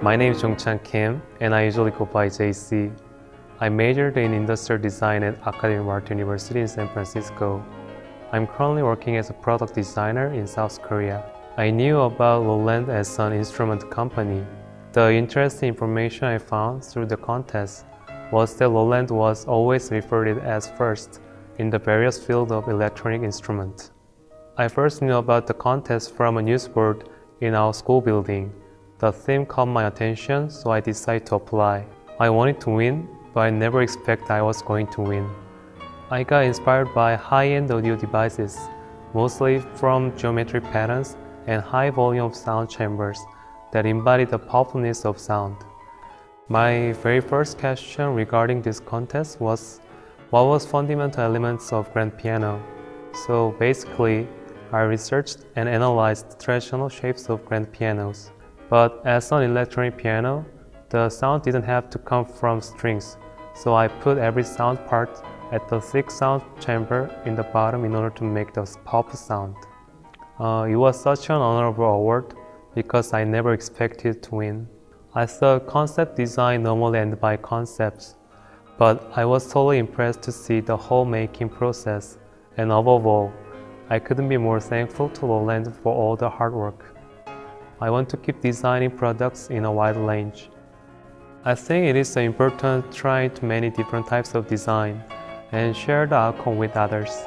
My name is Jongchan Kim, and I usually go by JC. I majored in industrial design at Academy Art University in San Francisco. I'm currently working as a product designer in South Korea. I knew about Roland as an instrument company. The interesting information I found through the contest was that Roland was always referred as first in the various fields of electronic instruments. I first knew about the contest from a newsboard in our school building. The theme caught my attention, so I decided to apply. I wanted to win, but I never expected I was going to win. I got inspired by high-end audio devices, mostly from geometric patterns and high volume of sound chambers that embody the powerfulness of sound. My very first question regarding this contest was what was fundamental elements of grand piano? So basically, I researched and analyzed traditional shapes of grand pianos. But as an electronic piano, the sound didn't have to come from strings, so I put every sound part at the thick sound chamber in the bottom in order to make the pop sound. Uh, it was such an honorable award because I never expected to win. I thought concept design normally ends by concepts, but I was totally impressed to see the whole making process, and above all, I couldn't be more thankful to Roland for all the hard work. I want to keep designing products in a wide range. I think it is important trying many different types of design and share the outcome with others.